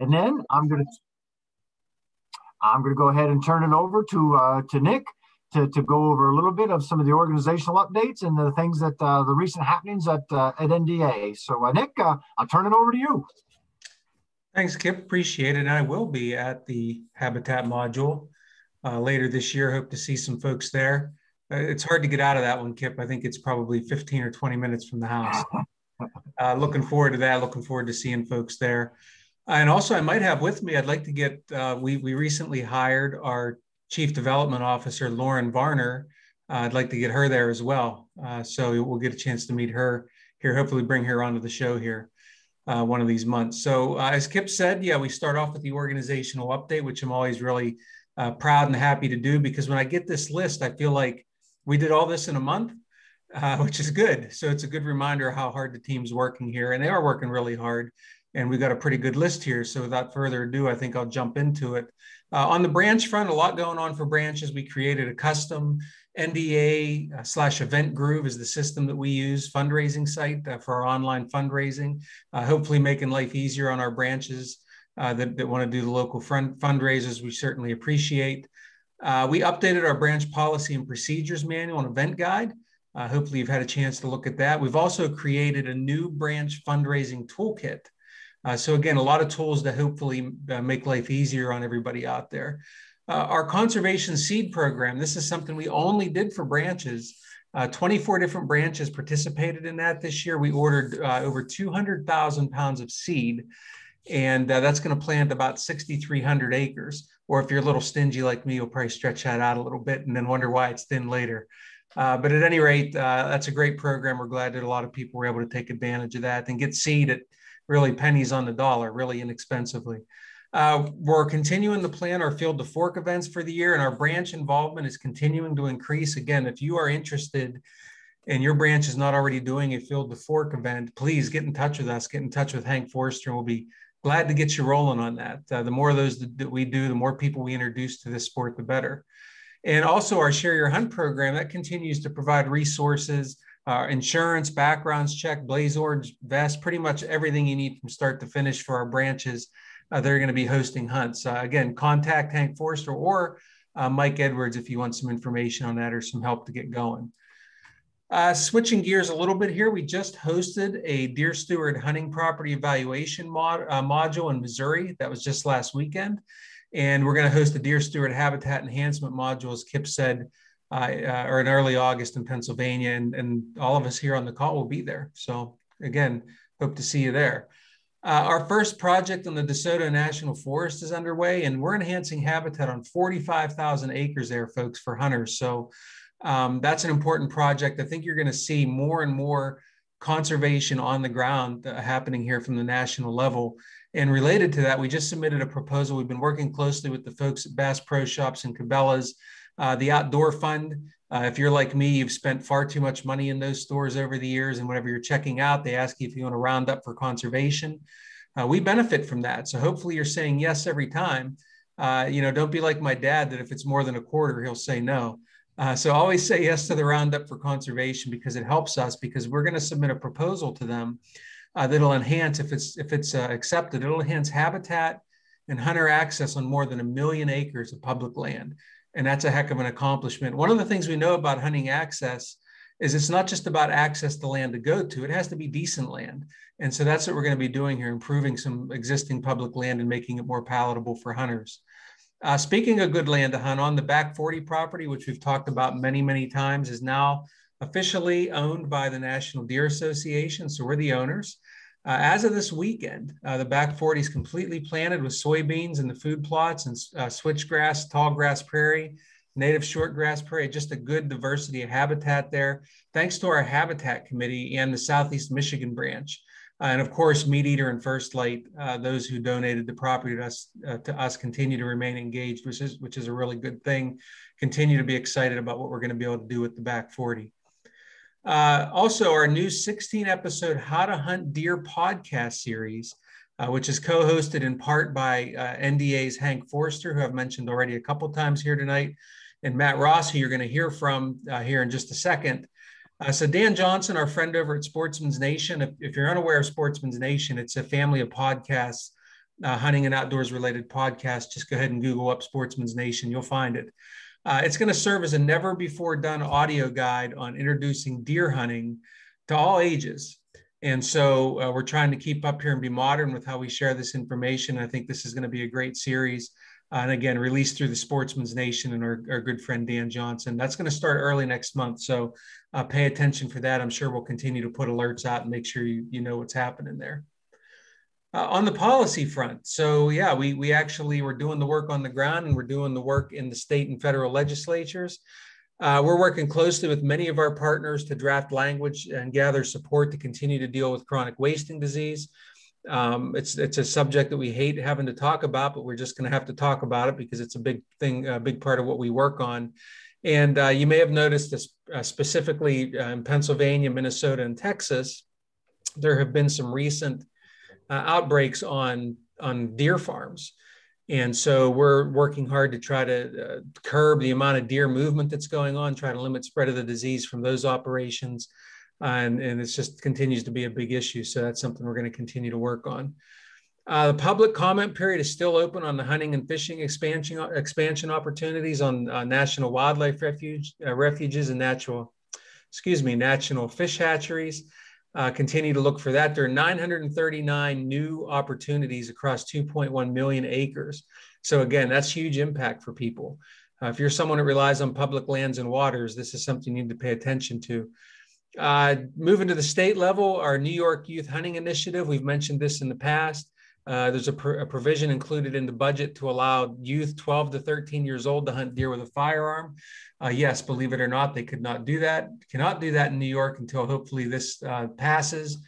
And then I'm going to I'm going to go ahead and turn it over to uh, to Nick to, to go over a little bit of some of the organizational updates and the things that uh, the recent happenings at uh, at NDA. So uh, Nick, uh, I'll turn it over to you. Thanks, Kip. Appreciate it. And I will be at the Habitat module uh, later this year. Hope to see some folks there. It's hard to get out of that one, Kip. I think it's probably 15 or 20 minutes from the house. Uh, looking forward to that. Looking forward to seeing folks there. And also, I might have with me, I'd like to get, uh, we, we recently hired our Chief Development Officer, Lauren Varner. Uh, I'd like to get her there as well. Uh, so we'll get a chance to meet her here, hopefully bring her onto the show here uh, one of these months. So uh, as Kip said, yeah, we start off with the organizational update, which I'm always really uh, proud and happy to do because when I get this list, I feel like we did all this in a month, which is good. So it's a good reminder how hard the team's working here and they are working really hard and we've got a pretty good list here. So without further ado, I think I'll jump into it. Uh, on the branch front, a lot going on for branches. We created a custom NDA uh, slash Event Groove is the system that we use, fundraising site uh, for our online fundraising, uh, hopefully making life easier on our branches uh, that, that want to do the local fund fundraisers. We certainly appreciate. Uh, we updated our branch policy and procedures manual and event guide. hopefully you've had a chance to look at that. We've also created a new branch fundraising toolkit uh, so again, a lot of tools to hopefully uh, make life easier on everybody out there. Uh, our conservation seed program, this is something we only did for branches. Uh, 24 different branches participated in that this year. We ordered uh, over 200,000 pounds of seed, and uh, that's going to plant about 6,300 acres. Or if you're a little stingy like me, you'll probably stretch that out a little bit and then wonder why it's thin later. Uh, but at any rate, uh, that's a great program. We're glad that a lot of people were able to take advantage of that and get seed at really pennies on the dollar, really inexpensively. Uh, we're continuing to plan our field to fork events for the year, and our branch involvement is continuing to increase. Again, if you are interested and your branch is not already doing a field to fork event, please get in touch with us. Get in touch with Hank Forster, and we'll be glad to get you rolling on that. Uh, the more of those that we do, the more people we introduce to this sport, the better. And also, our Share Your Hunt program that continues to provide resources uh, insurance, backgrounds check, blaze vest, pretty much everything you need from start to finish for our branches. Uh, they're going to be hosting hunts. Uh, again, contact Hank Forster or uh, Mike Edwards if you want some information on that or some help to get going. Uh, switching gears a little bit here, we just hosted a Deer Steward hunting property evaluation mod, uh, module in Missouri. That was just last weekend. And we're going to host a Deer Steward habitat enhancement module, as Kip said, uh, or in early August in Pennsylvania, and, and all of us here on the call will be there. So again, hope to see you there. Uh, our first project on the DeSoto National Forest is underway, and we're enhancing habitat on 45,000 acres there, folks, for hunters. So um, that's an important project. I think you're going to see more and more conservation on the ground uh, happening here from the national level. And related to that, we just submitted a proposal. We've been working closely with the folks at Bass Pro Shops and Cabela's uh, the outdoor fund, uh, if you're like me, you've spent far too much money in those stores over the years, and whenever you're checking out, they ask you if you want to round up for conservation. Uh, we benefit from that. So hopefully you're saying yes every time. Uh, you know, don't be like my dad that if it's more than a quarter, he'll say no. Uh, so always say yes to the roundup for conservation because it helps us because we're going to submit a proposal to them uh, that'll enhance if it's if it's accepted, it'll enhance habitat and hunter access on more than a million acres of public land and that's a heck of an accomplishment. One of the things we know about hunting access is it's not just about access to land to go to, it has to be decent land. And so that's what we're going to be doing here, improving some existing public land and making it more palatable for hunters. Uh, speaking of good land to hunt on, the back 40 property, which we've talked about many, many times, is now officially owned by the National Deer Association. So we're the owners. Uh, as of this weekend, uh, the back 40 is completely planted with soybeans in the food plots and uh, switchgrass, tall grass prairie, native shortgrass prairie, just a good diversity of habitat there. Thanks to our habitat committee and the Southeast Michigan branch. Uh, and of course, MeatEater and First Light, uh, those who donated the property to us, uh, to us continue to remain engaged, which is, which is a really good thing. Continue to be excited about what we're going to be able to do with the back 40. Uh, also, our new 16 episode How to Hunt Deer podcast series, uh, which is co hosted in part by uh, NDA's Hank Forster, who I've mentioned already a couple times here tonight, and Matt Ross, who you're going to hear from uh, here in just a second. Uh, so, Dan Johnson, our friend over at Sportsmen's Nation, if, if, you're unaware of Sportsmen's Nation, it's a family of podcasts uh, hunting and outdoors related podcasts, just go ahead and Google up Sportsmen's Nation. You'll find it. Uh, it's going to serve as a never before done audio guide on introducing deer hunting to all ages. And so uh, we're trying to keep up here and be modern with how we share this information. I think this is going to be a great series. Uh, and again, released through the Sportsmen's Nation and our, our good friend Dan Johnson. That's going to start early next month. So uh, pay attention for that. I'm sure we'll continue to put alerts out and make sure you, you know what's happening there. Uh, on the policy front, so yeah, we, we actually were doing the work on the ground and we're doing the work in the state and federal legislatures. Uh, we're working closely with many of our partners to draft language and gather support to continue to deal with chronic wasting disease. Um, it's it's a subject that we hate having to talk about, but we're just going to have to talk about it because it's a big thing, a big part of what we work on. And uh, you may have noticed this uh, specifically uh, in Pennsylvania, Minnesota, and Texas. There have been some recent uh, outbreaks on on deer farms. And so we're working hard to try to uh, curb the amount of deer movement that's going on, try to limit spread of the disease from those operations. Uh, and, and it just continues to be a big issue. So that's something we're going to continue to work on. Uh, the public comment period is still open on the hunting and fishing expansion expansion opportunities on uh, national wildlife refuge uh, refuges and natural, excuse me, national fish hatcheries uh, continue to look for that. There are 939 new opportunities across 2.1 million acres. So again, that's huge impact for people. Uh, if you're someone that relies on public lands and waters, this is something you need to pay attention to. Uh, moving to the state level, our New York Youth Hunting Initiative, we've mentioned this in the past. Uh, there's a, pr a, provision included in the budget to allow youth 12 to 13 years old to hunt deer with a firearm. Uh, yes, believe it or not, they could not do that. Cannot do that in New York until hopefully this uh, passes.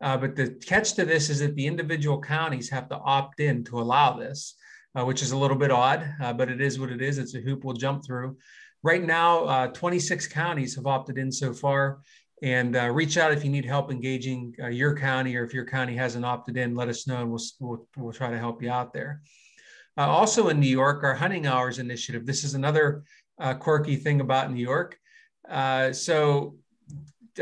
Uh, but the catch to this is that the individual counties have to opt in to allow this, uh, which is a little bit odd, but it is what it is. It's a hoop we'll jump through. Right now, 26 counties have opted in so far. And reach out if you need help engaging your county, or if your county hasn't opted in, let us know, and we'll we'll, we'll try to help you out there. also in New York, our hunting hours initiative. This is another uh, quirky thing about New York. Uh, so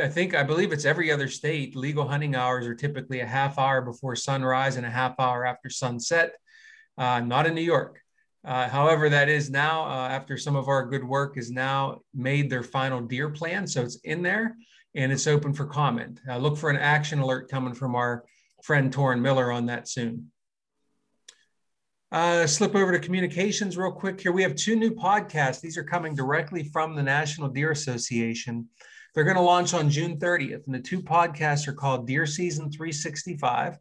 I think, I believe it's every other state, legal hunting hours are typically a half hour before sunrise and a half hour after sunset, uh, not in New York. Uh, however, that is now, uh, after some of our good work, is now made their final deer plan. So it's in there and it's open for comment. Uh, look for an action alert coming from our friend Torin Miller on that soon. Uh, slip over to communications real quick here. We have two new podcasts. These are coming directly from the National Deer Association. They're going to launch on June 30th, and the two podcasts are called Deer Season 365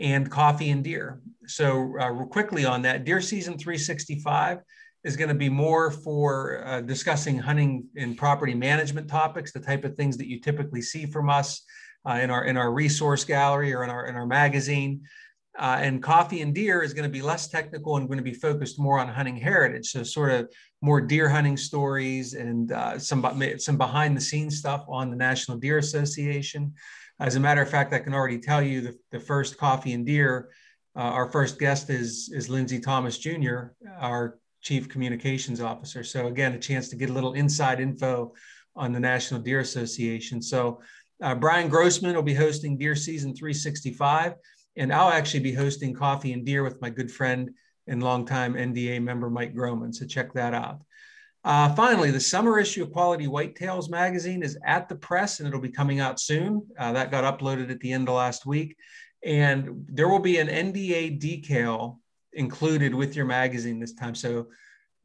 and Coffee and Deer. So, uh, quickly on that, Deer Season 365 is going to be more for uh, discussing hunting and property management topics, the type of things that you typically see from us uh, in our in our resource gallery or in our in our magazine. Uh, and coffee and deer is going to be less technical and going to be focused more on hunting heritage. So sort of more deer hunting stories and uh, some, some behind the scenes stuff on the National Deer Association. As a matter of fact, I can already tell you the, the first coffee and deer, uh, our first guest is, is Lindsay Thomas Jr., our chief communications officer. So again, a chance to get a little inside info on the National Deer Association. So uh, Brian Grossman will be hosting Deer Season 365. And I'll actually be hosting Coffee and Deer with my good friend and longtime NDA member, Mike Groman. So check that out. Uh, finally, the summer issue of Quality Whitetails magazine is at the press and it'll be coming out soon. Uh, that got uploaded at the end of last week. And there will be an NDA decal included with your magazine this time. So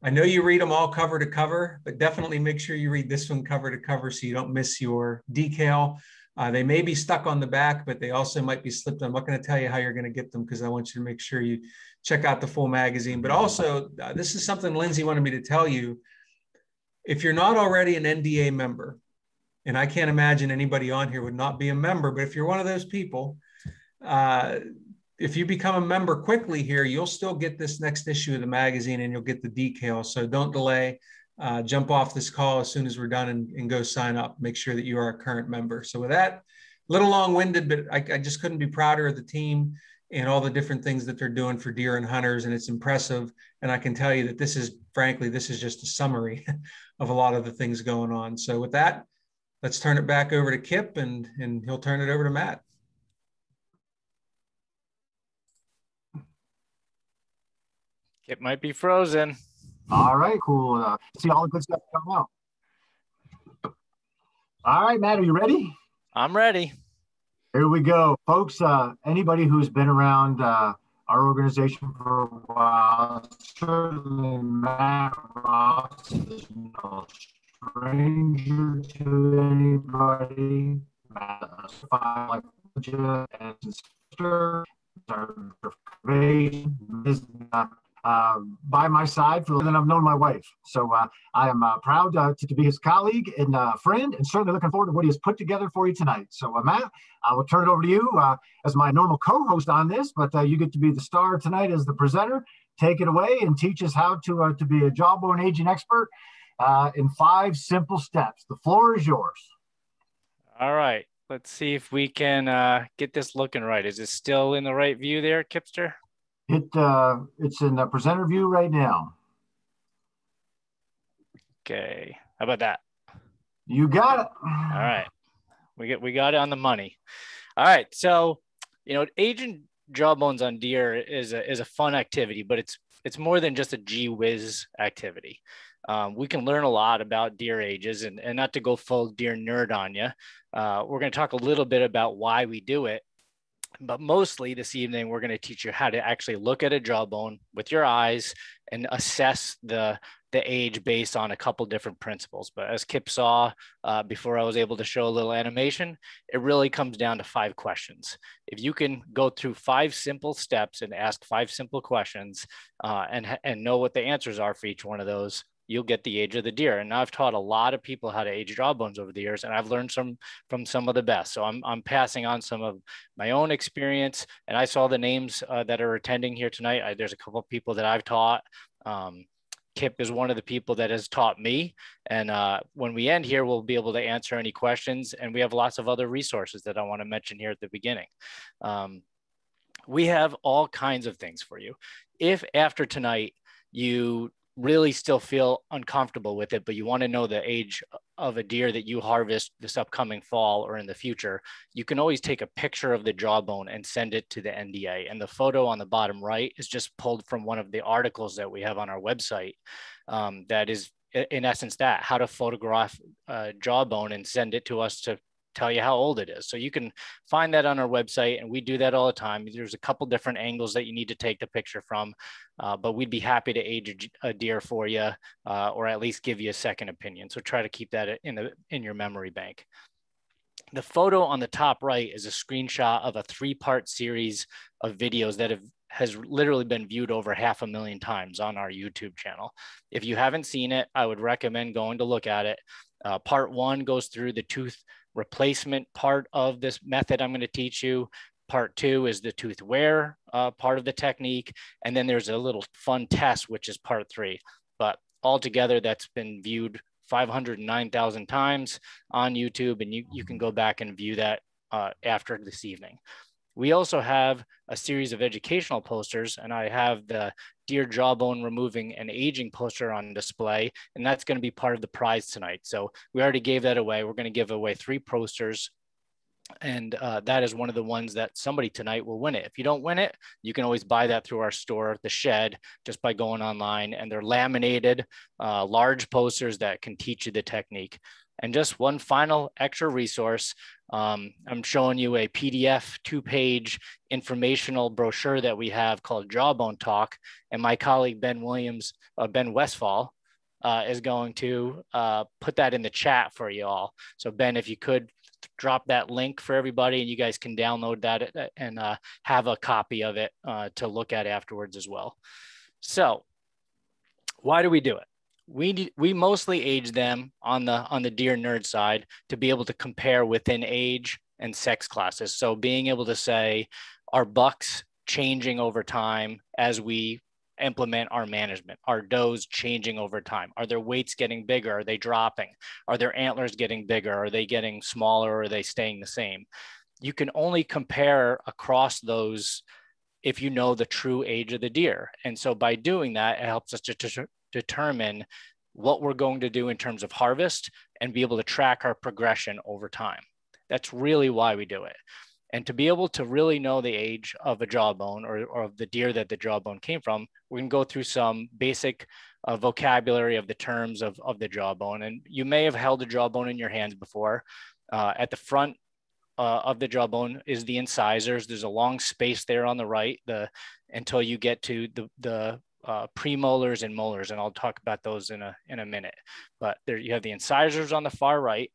I know you read them all cover to cover, but definitely make sure you read this one cover to cover so you don't miss your decal. Uh, they may be stuck on the back, but they also might be slipped. I'm not going to tell you how you're going to get them because I want you to make sure you check out the full magazine. But also, uh, this is something Lindsay wanted me to tell you. If you're not already an NDA member, and I can't imagine anybody on here would not be a member, but if you're one of those people, uh, if you become a member quickly here, you'll still get this next issue of the magazine and you'll get the decal. So don't delay uh, jump off this call as soon as we're done and, and, go sign up. Make sure that you are a current member. So with that, a little long-winded, but I, I, just couldn't be prouder of the team and all the different things that they're doing for deer and hunters. And it's impressive. And I can tell you that this is, frankly, this is just a summary of a lot of the things going on. So with that, let's turn it back over to Kip and, and he'll turn it over to Matt. It might be frozen. All right, cool. Uh, see all the good stuff come out. All right, Matt, are you ready? I'm ready. Here we go, folks. Uh, anybody who's been around uh, our organization for a while, certainly Matt Ross is no stranger to anybody. Matt, like and sister, uh, by my side for longer than I've known my wife. So uh, I am uh, proud uh, to, to, be his colleague and uh, friend, and certainly looking forward to what he has put together for you tonight. So Matt, I will turn it over to you as my normal co-host on this, but you get to be the star tonight as the presenter. Take it away and teach us how to to be a jawbone aging expert in five simple steps. The floor is yours. All right. Let's see if we can get this looking right. Is it still in the right view there, Kipster? It uh, it's in the presenter view right now. Okay, how about that? You got it. All right, we get we got it on the money. All right, so you know, aging jawbones on deer is a is a fun activity, but it's it's more than just a gee whiz activity. Um, we can learn a lot about deer ages, and, and not to go full deer nerd on you. Uh, we're going to talk a little bit about why we do it but mostly this evening, we're going to teach you how to actually look at a jawbone with your eyes and assess the, the age based on a couple different principles. But as Kip saw uh, before I was able to show a little animation, it really comes down to five questions. If you can go through five simple steps and ask five simple questions uh, and, and know what the answers are for each one of those, you'll get the age of the deer. And I've taught a lot of people how to age jawbones over the years, and I've learned some from some of the best. So I'm, I'm passing on some of my own experience. And I saw the names uh, that are attending here tonight. I, there's a couple of people that I've taught. Um, Kip is one of the people that has taught me. And uh, when we end here, we'll be able to answer any questions. And we have lots of other resources that I want to mention here at the beginning. Um, we have all kinds of things for you. If after tonight you really still feel uncomfortable with it, but you want to know the age of a deer that you harvest this upcoming fall or in the future, you can always take a picture of the jawbone and send it to the NDA. And the photo on the bottom right is just pulled from one of the articles that we have on our website um, that is in essence that how to photograph a jawbone and send it to us to tell you how old it is. So you can find that on our website, and we do that all the time. There's a couple different angles that you need to take the picture from, uh, but we'd be happy to age a deer for you, uh, or at least give you a second opinion. So try to keep that in the in your memory bank. The photo on the top right is a screenshot of a three-part series of videos that have has literally been viewed over half a million times on our YouTube channel. If you haven't seen it, I would recommend going to look at it. Uh, part one goes through the tooth replacement part of this method I'm going to teach you. Part two is the tooth wear uh, part of the technique. And then there's a little fun test, which is part three. But altogether, that's been viewed 509,000 times on YouTube. And you, you can go back and view that uh, after this evening. We also have a series of educational posters, and I have the deer jawbone removing and aging poster on display, and that's going to be part of the prize tonight. So we already gave that away. We're going to give away three posters, and uh, that is one of the ones that somebody tonight will win it. If you don't win it, you can always buy that through our store, The Shed, just by going online, and they're laminated, uh, large posters that can teach you the technique. And just one final extra resource. Um, I'm showing you a PDF two page informational brochure that we have called Jawbone Talk. And my colleague, Ben Williams, uh, Ben Westfall, uh, is going to uh, put that in the chat for you all. So Ben, if you could drop that link for everybody and you guys can download that uh, and uh, have a copy of it uh, to look at afterwards as well. So why do we do it? We we mostly age them on the on the deer nerd side to be able to compare within age and sex classes. So being able to say, are bucks changing over time as we implement our management? Are does changing over time? Are their weights getting bigger? Are they dropping? Are their antlers getting bigger? Are they getting smaller? Or are they staying the same? You can only compare across those if you know the true age of the deer. And so by doing that, it helps us to, to, determine what we're going to do in terms of harvest and be able to track our progression over time. That's really why we do it. And to be able to really know the age of a jawbone or, or of the deer that the jawbone came from, going to go through some basic uh, vocabulary of the terms of, of the jawbone. And you may have held a jawbone in your hands before. Uh, at the front uh, of the jawbone is the incisors. There's a long space there on the right the, until you get to the, the uh, premolars and molars, and I'll talk about those in a, in a minute. But there you have the incisors on the far right.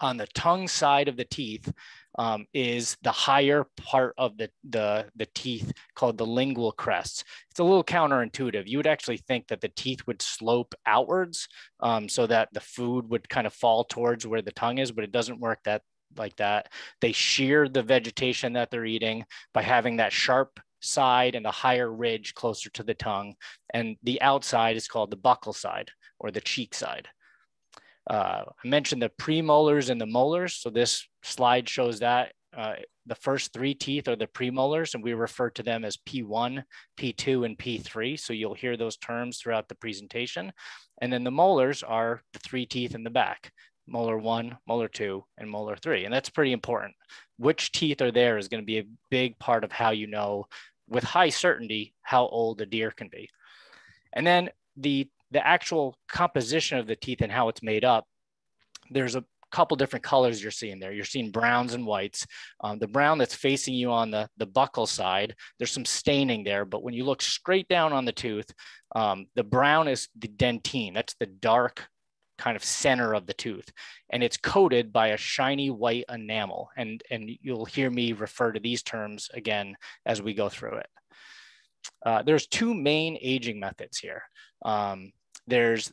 On the tongue side of the teeth um, is the higher part of the, the, the teeth called the lingual crests. It's a little counterintuitive. You would actually think that the teeth would slope outwards um, so that the food would kind of fall towards where the tongue is, but it doesn't work that like that. They shear the vegetation that they're eating by having that sharp side and the higher ridge closer to the tongue. And the outside is called the buccal side or the cheek side. Uh, I mentioned the premolars and the molars. So this slide shows that uh, the first three teeth are the premolars and we refer to them as P1, P2, and P3. So you'll hear those terms throughout the presentation. And then the molars are the three teeth in the back, molar one, molar two, and molar three. And that's pretty important. Which teeth are there is gonna be a big part of how you know with high certainty how old a deer can be. And then the, the actual composition of the teeth and how it's made up, there's a couple different colors you're seeing there. You're seeing browns and whites. Um, the brown that's facing you on the, the buccal side, there's some staining there, but when you look straight down on the tooth, um, the brown is the dentine. That's the dark kind of center of the tooth and it's coated by a shiny white enamel. And and you'll hear me refer to these terms again as we go through it. Uh, there's two main aging methods here. Um, there's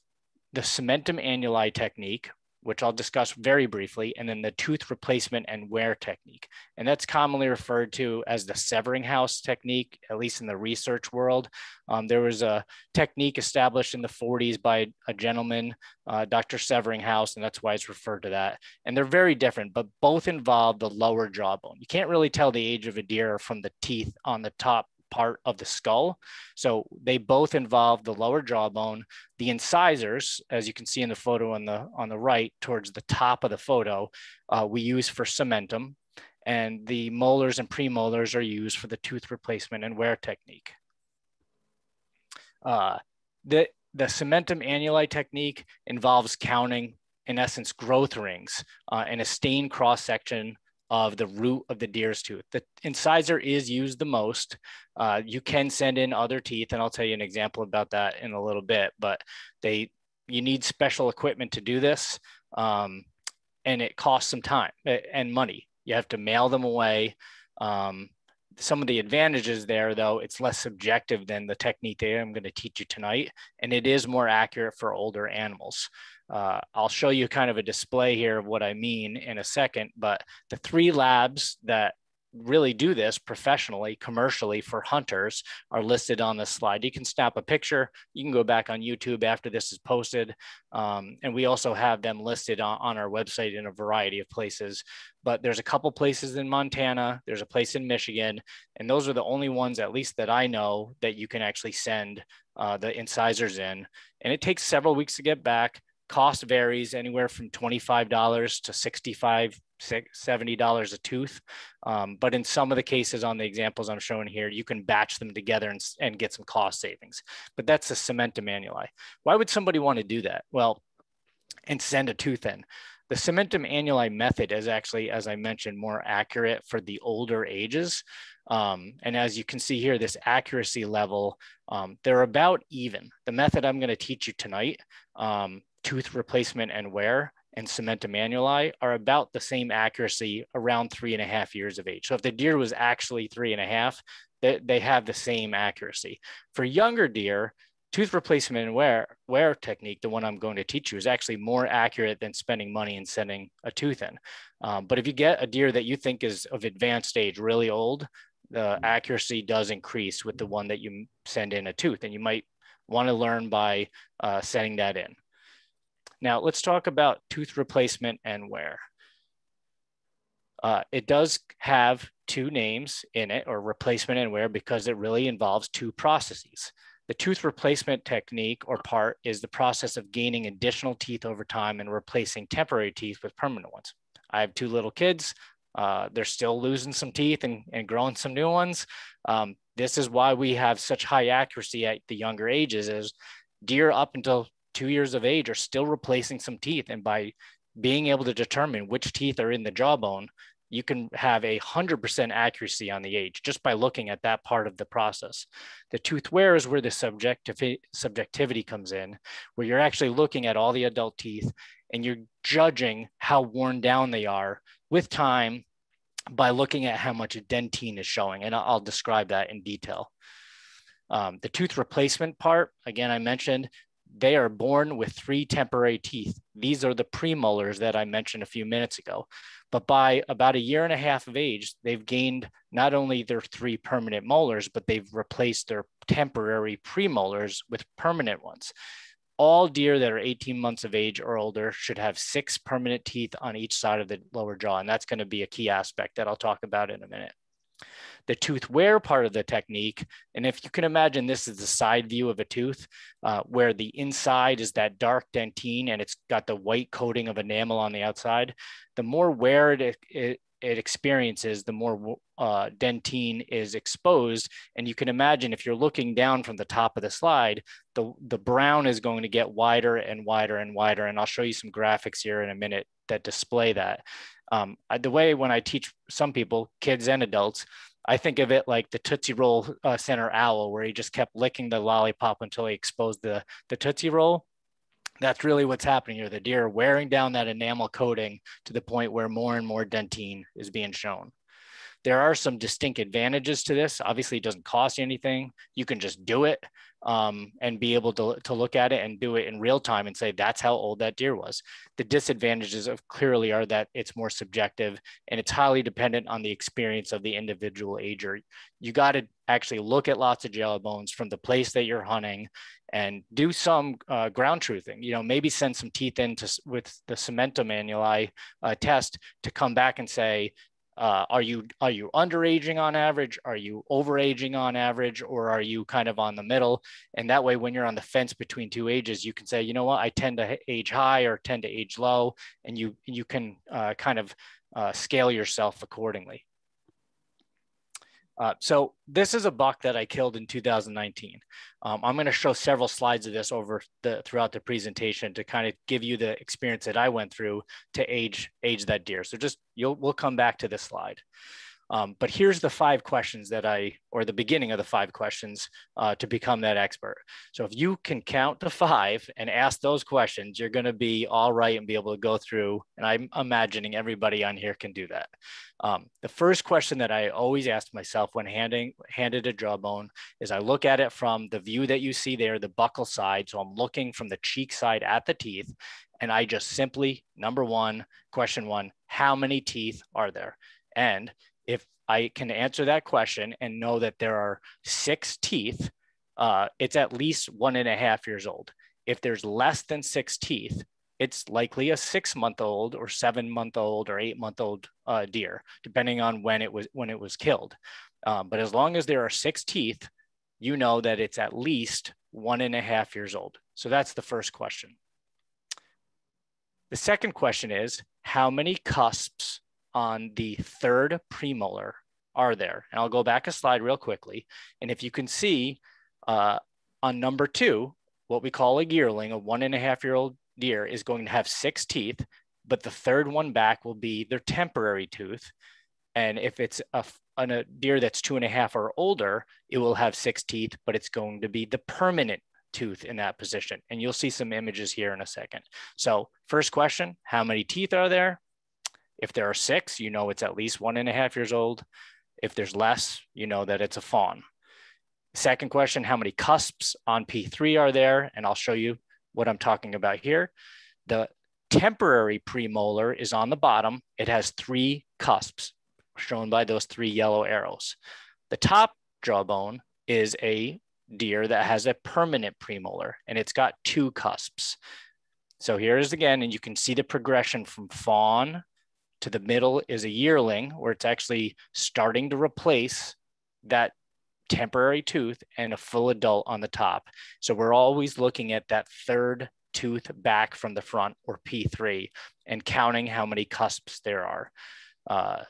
the cementum annuli technique which I'll discuss very briefly, and then the tooth replacement and wear technique. And that's commonly referred to as the Severinghaus technique, at least in the research world. Um, there was a technique established in the 40s by a gentleman, uh, Dr. Severinghaus, and that's why it's referred to that. And they're very different, but both involve the lower jawbone. You can't really tell the age of a deer from the teeth on the top part of the skull. So they both involve the lower jawbone. The incisors, as you can see in the photo on the, on the right, towards the top of the photo, uh, we use for cementum. And the molars and premolars are used for the tooth replacement and wear technique. Uh, the, the cementum annuli technique involves counting, in essence, growth rings uh, in a stained cross section of the root of the deer's tooth. The incisor is used the most. Uh, you can send in other teeth, and I'll tell you an example about that in a little bit. But they, you need special equipment to do this, um, and it costs some time and money. You have to mail them away. Um, some of the advantages there, though, it's less subjective than the technique that I'm going to teach you tonight, and it is more accurate for older animals. Uh, I'll show you kind of a display here of what I mean in a second, but the three labs that really do this professionally, commercially for hunters are listed on this slide. You can snap a picture. You can go back on YouTube after this is posted. Um, and we also have them listed on, on our website in a variety of places. But there's a couple places in Montana, there's a place in Michigan, and those are the only ones, at least that I know, that you can actually send uh, the incisors in. And it takes several weeks to get back cost varies anywhere from $25 to $65 $70 a tooth. Um, but in some of the cases on the examples i'm showing here you can batch them together and, and get some cost savings. But that's the cementum annuli why would somebody want to do that? Well and send a tooth in. The cementum annuli method is actually as i mentioned more accurate for the older ages. Um, and as you can see here this accuracy level um, they're about even. The method i'm going to teach you tonight um, tooth replacement and wear and cementum annuli are about the same accuracy around three and a half years of age. So if the deer was actually three and a half, they, they have the same accuracy. For younger deer, tooth replacement and wear, wear technique, the one I'm going to teach you, is actually more accurate than spending money and sending a tooth in. Um, but if you get a deer that you think is of advanced age, really old, the accuracy does increase with the one that you send in a tooth. And you might want to learn by uh, sending that in. Now let's talk about tooth replacement and wear. Uh, it does have two names in it or replacement and wear because it really involves two processes. The tooth replacement technique or part is the process of gaining additional teeth over time and replacing temporary teeth with permanent ones. I have two little kids. Uh, they're still losing some teeth and, and growing some new ones. Um, this is why we have such high accuracy at the younger ages is deer up until two years of age are still replacing some teeth. And by being able to determine which teeth are in the jawbone, you can have a 100% accuracy on the age just by looking at that part of the process. The tooth wear is where the subjectiv- subjectivity comes in, where you're actually looking at all the adult teeth and you're judging how worn down they are with time by looking at how much dentine is showing. And I'll describe that in detail. Um, the tooth replacement part, again, I mentioned they are born with three temporary teeth. These are the premolars that I mentioned a few minutes ago. But by about a year and a half of age, they've gained not only their three permanent molars, but they've replaced their temporary premolars with permanent ones. All deer that are 18 months of age or older should have six permanent teeth on each side of the lower jaw. And that's going to be a key aspect that I'll talk about in a minute the tooth wear part of the technique. And if you can imagine, this is the side view of a tooth uh, where the inside is that dark dentine and it's got the white coating of enamel on the outside. The more wear it, it, it experiences, the more uh, dentine is exposed. And you can imagine if you're looking down from the top of the slide, the, the brown is going to get wider and wider and wider. And I'll show you some graphics here in a minute that display that. Um, the way when I teach some people, kids and adults, I think of it like the Tootsie Roll uh, center owl, where he just kept licking the lollipop until he exposed the, the Tootsie Roll. That's really what's happening here. The deer wearing down that enamel coating to the point where more and more dentine is being shown. There are some distinct advantages to this. Obviously, it doesn't cost you anything. You can just do it um, and be able to, to look at it and do it in real time and say that's how old that deer was. The disadvantages of clearly are that it's more subjective and it's highly dependent on the experience of the individual ager. You got to actually look at lots of jawbones from the place that you're hunting and do some uh, ground truthing. You know, maybe send some teeth in to, with the cementum annuli uh, test to come back and say, uh, are you are you underaging on average? Are you overaging on average, or are you kind of on the middle? And that way, when you're on the fence between two ages, you can say, you know what, I tend to age high or tend to age low, and you you can uh, kind of uh, scale yourself accordingly. Uh, so this is a buck that I killed in 2019. Um, I'm going to show several slides of this over the throughout the presentation to kind of give you the experience that I went through to age age that deer. So just you'll we'll come back to this slide. Um, but here's the five questions that I, or the beginning of the five questions uh, to become that expert. So if you can count to five and ask those questions, you're going to be all right and be able to go through. And I'm imagining everybody on here can do that. Um, the first question that I always ask myself when handing handed a jawbone is I look at it from the view that you see there, the buccal side. So I'm looking from the cheek side at the teeth. And I just simply, number one, question one, how many teeth are there? And if I can answer that question and know that there are six teeth, uh, it's at least one and a half years old. If there's less than six teeth, it's likely a six month old or seven month old or eight month old uh, deer, depending on when it was when it was killed. Um, but as long as there are six teeth, you know that it's at least one and a half years old. So that's the first question. The second question is how many cusps on the third premolar are there. And I'll go back a slide real quickly. And if you can see uh, on number two, what we call a yearling, a one and a half year old deer is going to have six teeth, but the third one back will be their temporary tooth. And if it's a, a deer that's two and a half or older, it will have six teeth, but it's going to be the permanent tooth in that position. And you'll see some images here in a second. So first question, how many teeth are there? If there are six, you know it's at least one and a half years old. If there's less, you know that it's a fawn. Second question, how many cusps on P3 are there? And I'll show you what I'm talking about here. The temporary premolar is on the bottom. It has three cusps shown by those three yellow arrows. The top jawbone is a deer that has a permanent premolar and it's got two cusps. So here's again, and you can see the progression from fawn to the middle is a yearling where it's actually starting to replace that temporary tooth and a full adult on the top. So we're always looking at that third tooth back from the front or P3 and counting how many cusps there are. Uh,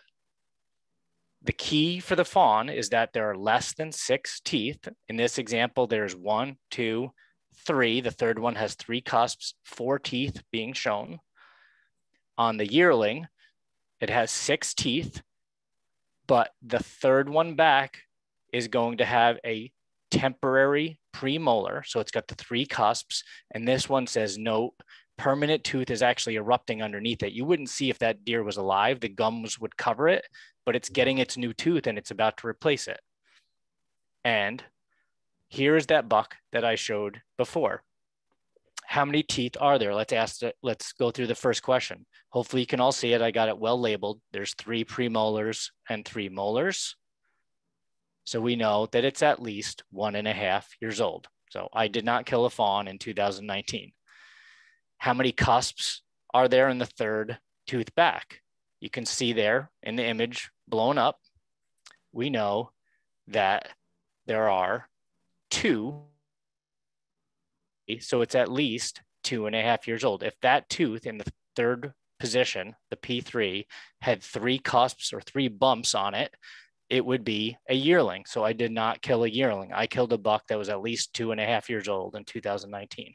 The key for the fawn is that there are less than six teeth. In this example, there's one, two, three. The third one has three cusps, four teeth being shown. On the yearling, it has six teeth, but the third one back is going to have a temporary premolar. So it's got the three cusps. And this one says no permanent tooth is actually erupting underneath it. You wouldn't see if that deer was alive, the gums would cover it, but it's getting its new tooth and it's about to replace it. And here's that buck that I showed before. How many teeth are there? Let's ask, let's go through the first question. Hopefully you can all see it. I got it well labeled. There's three premolars and three molars. So we know that it's at least one and a half years old. So I did not kill a fawn in 2019. How many cusps are there in the third tooth back? You can see there in the image blown up. We know that there are two. So it's at least two and a half years old. If that tooth in the third position, the P3, had three cusps or three bumps on it, it would be a yearling. So I did not kill a yearling. I killed a buck that was at least two and a half years old in 2019.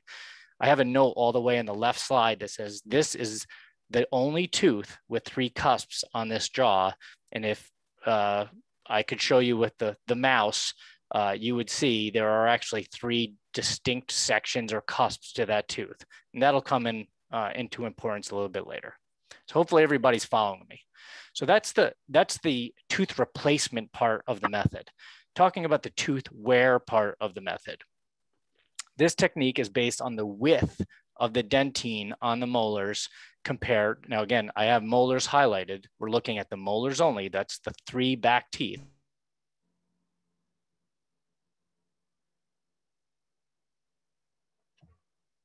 I have a note all the way in the left slide that says this is the only tooth with three cusps on this jaw. And if uh, I could show you with the, the mouse, uh, you would see there are actually three distinct sections or cusps to that tooth. And that'll come in uh, into importance a little bit later. So hopefully everybody's following me. So that's the that's the tooth replacement part of the method. Talking about the tooth wear part of the method. This technique is based on the width of the dentine on the molars compared. Now, again, I have molars highlighted. We're looking at the molars only. That's the three back teeth.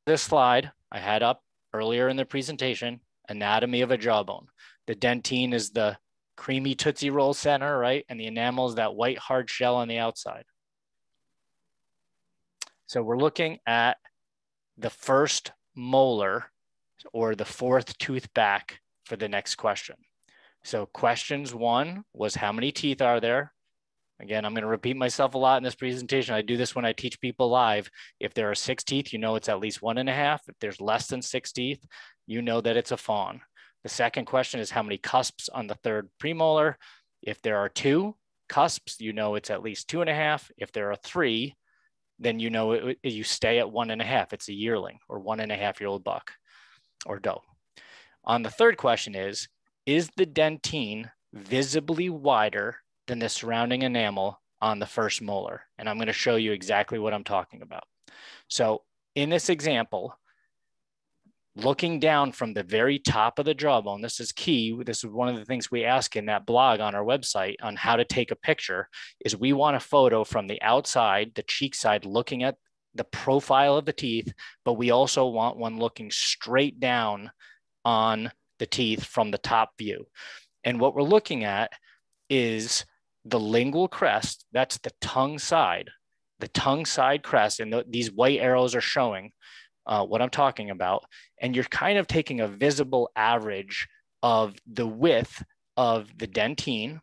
This slide I had up earlier in the presentation, anatomy of a jawbone. The dentine is the creamy Tootsie Roll center, right? And the enamel is that white hard shell on the outside. So we're looking at the first molar or the fourth tooth back for the next question. So questions one was how many teeth are there? Again, I'm going to repeat myself a lot in this presentation. I do this when I teach people live. If there are six teeth, you know it's at least one and a half. If there's less than six teeth, you know that it's a fawn. The second question is how many cusps on the third premolar? If there are two cusps, you know it's at least two and a half. If there are three, then you know it, you stay at one and a half. It's a yearling or one and a half year old buck or doe. On the third question is, is the dentine visibly wider than the surrounding enamel on the first molar? And I'm gonna show you exactly what I'm talking about. So in this example, looking down from the very top of the jawbone, this is key. This is one of the things we ask in that blog on our website on how to take a picture is we want a photo from the outside, the cheek side, looking at the profile of the teeth, but we also want one looking straight down on the teeth from the top view. And what we're looking at is the lingual crest, that's the tongue side, the tongue side crest, and the, these white arrows are showing uh, what I'm talking about. And you're kind of taking a visible average of the width of the dentine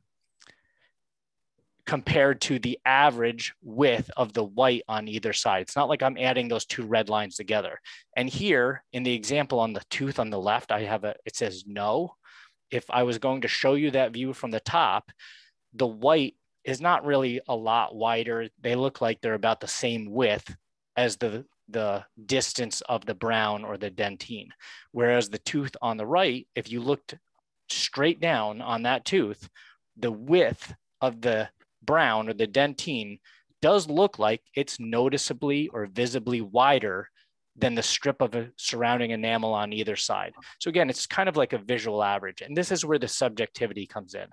compared to the average width of the white on either side. It's not like I'm adding those two red lines together. And here in the example on the tooth on the left, I have a, it says no. If I was going to show you that view from the top, the white is not really a lot wider. They look like they're about the same width as the the distance of the brown or the dentine. Whereas the tooth on the right, if you looked straight down on that tooth, the width of the brown or the dentine does look like it's noticeably or visibly wider than the strip of a surrounding enamel on either side. So again, it's kind of like a visual average. And this is where the subjectivity comes in.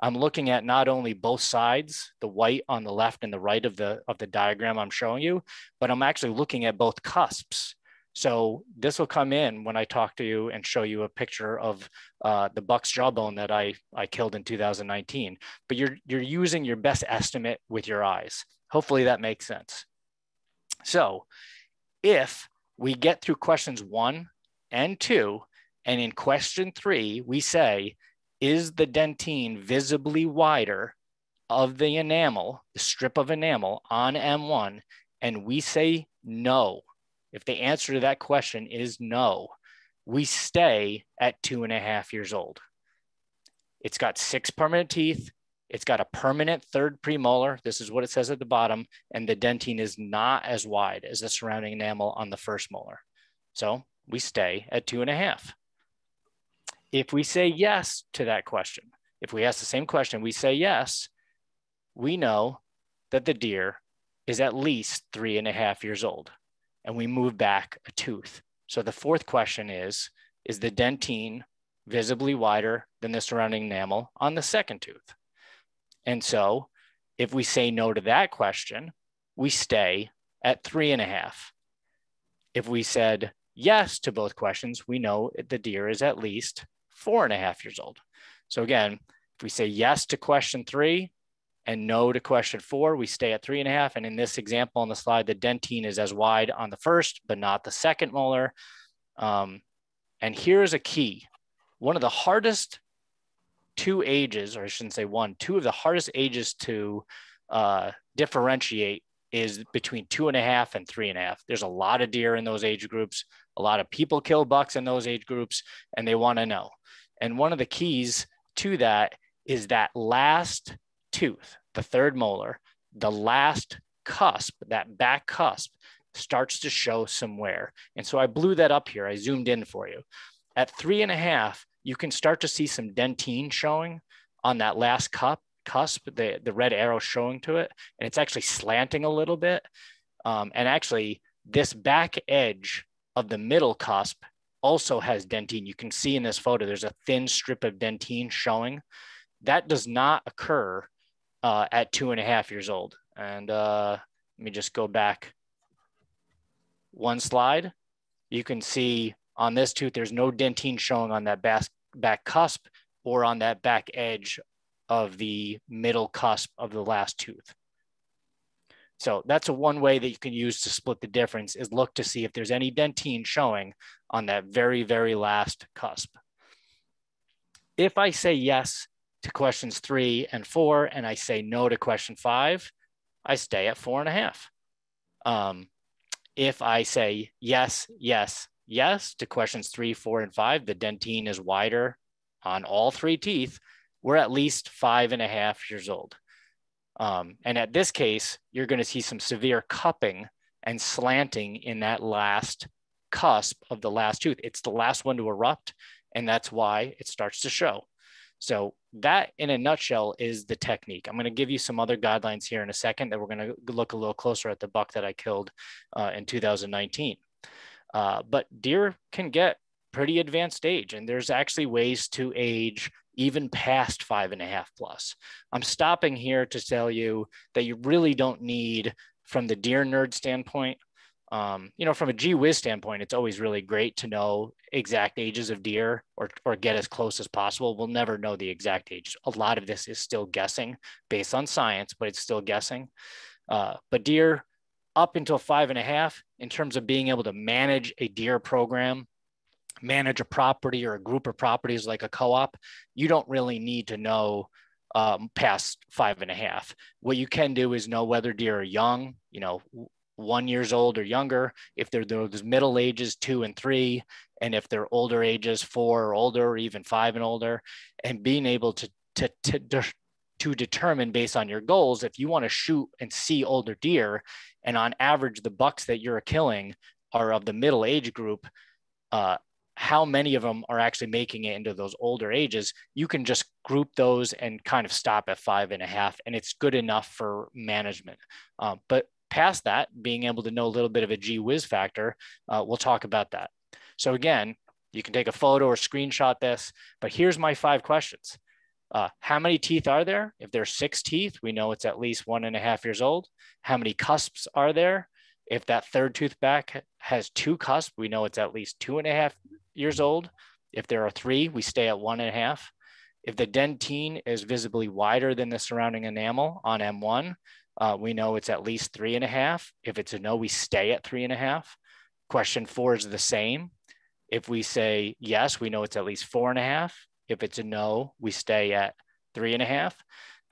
I'm looking at not only both sides, the white on the left and the right of the, of the diagram I'm showing you, but I'm actually looking at both cusps. So this will come in when I talk to you and show you a picture of uh, the buck's jawbone that I, I killed in 2019. But you're, you're using your best estimate with your eyes. Hopefully that makes sense. So if we get through questions one and two, and in question three, we say, is the dentine visibly wider of the enamel, the strip of enamel on M1? And we say no. If the answer to that question is no, we stay at two and a half years old. It's got six permanent teeth. It's got a permanent third premolar. This is what it says at the bottom. And the dentine is not as wide as the surrounding enamel on the first molar. So we stay at two and a half. If we say yes to that question, if we ask the same question, we say yes, we know that the deer is at least three and a half years old. And we move back a tooth. So the fourth question is, is the dentine visibly wider than the surrounding enamel on the second tooth? And so if we say no to that question, we stay at three and a half. If we said yes to both questions, we know the deer is at least four and a half years old. So again, if we say yes to question three and no to question four, we stay at three and a half. And in this example on the slide, the dentine is as wide on the first, but not the second molar. Um, and here's a key. One of the hardest two ages, or I shouldn't say one, two of the hardest ages to uh, differentiate is between two and a half and three and a half. There's a lot of deer in those age groups. A lot of people kill bucks in those age groups, and they want to know. And one of the keys to that is that last tooth, the third molar, the last cusp, that back cusp starts to show some wear. And so I blew that up here. I zoomed in for you. At three and a half, you can start to see some dentine showing on that last cup cusp, the, the red arrow showing to it, and it's actually slanting a little bit. Um, and actually, this back edge of the middle cusp also has dentine. You can see in this photo, there's a thin strip of dentine showing. That does not occur uh, at two and a half years old. And uh, let me just go back one slide. You can see on this tooth, there's no dentine showing on that back, back cusp or on that back edge of the middle cusp of the last tooth. So that's a one way that you can use to split the difference is look to see if there's any dentine showing on that very, very last cusp. If I say yes to questions three and four, and I say no to question five, I stay at four and a half. Um, if I say yes, yes, yes to questions three, four, and five, the dentine is wider on all three teeth, we're at least five and a half years old. Um, and at this case, you're going to see some severe cupping and slanting in that last cusp of the last tooth. It's the last one to erupt, and that's why it starts to show. So that in a nutshell is the technique. I'm going to give you some other guidelines here in a second that we're going to look a little closer at the buck that I killed uh, in 2019. Uh, but deer can get pretty advanced age and there's actually ways to age even past five and a half plus. I'm stopping here to tell you that you really don't need, from the deer nerd standpoint, um, you know, from a gee whiz standpoint, it's always really great to know exact ages of deer or, or get as close as possible. We'll never know the exact age. A lot of this is still guessing based on science, but it's still guessing. Uh, but deer up until five and a half, in terms of being able to manage a deer program manage a property or a group of properties like a co-op, you don't really need to know um, past five and a half. What you can do is know whether deer are young, you know, one years old or younger, if they're those middle ages, two and three, and if they're older ages, four or older, or even five and older, and being able to, to, to, to determine based on your goals, if you want to shoot and see older deer, and on average, the bucks that you're killing are of the middle age group, uh, how many of them are actually making it into those older ages, you can just group those and kind of stop at five and a half, and it's good enough for management. Um, but past that, being able to know a little bit of a G whiz factor, uh, we'll talk about that. So again, you can take a photo or screenshot this, but here's my five questions. Uh, how many teeth are there? If there's six teeth, we know it's at least one and a half years old. How many cusps are there? If that third tooth back has two cusps, we know it's at least two and a half years old. If there are three, we stay at one and a half. If the dentine is visibly wider than the surrounding enamel on M1, uh, we know it's at least three and a half. If it's a no, we stay at three and a half. Question four is the same. If we say yes, we know it's at least four and a half. If it's a no, we stay at three and a half.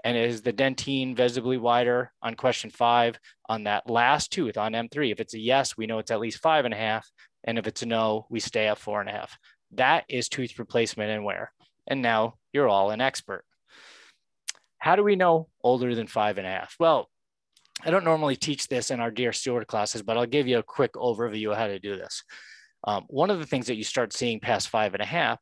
And is the dentine visibly wider on question five on that last tooth on M3? If it's a yes, we know it's at least five and a half. And if it's a no, we stay at four and a half. That is tooth replacement and wear. And now you're all an expert. How do we know older than five and a half? Well, I don't normally teach this in our Deer Steward classes, but I'll give you a quick overview of how to do this. Um, one of the things that you start seeing past five and a half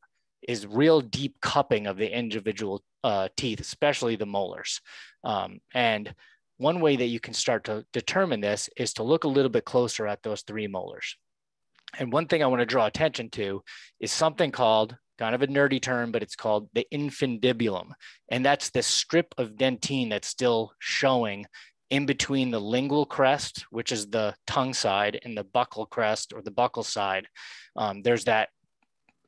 is real deep cupping of the individual uh, teeth, especially the molars. Um, and one way that you can start to determine this is to look a little bit closer at those three molars. And one thing I want to draw attention to is something called kind of a nerdy term, but it's called the infundibulum. And that's the strip of dentine that's still showing in between the lingual crest, which is the tongue side, and the buccal crest or the buccal side. Um, there's that